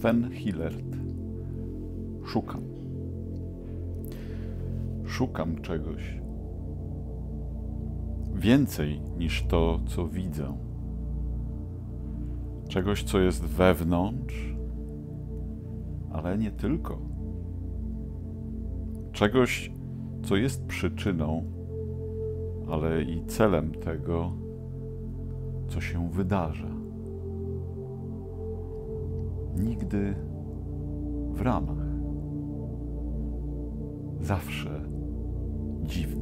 Sven Hillert. Szukam. Szukam czegoś więcej niż to, co widzę. Czegoś, co jest wewnątrz, ale nie tylko. Czegoś, co jest przyczyną, ale i celem tego, co się wydarza. Nigdy w ramach. Zawsze dziwne.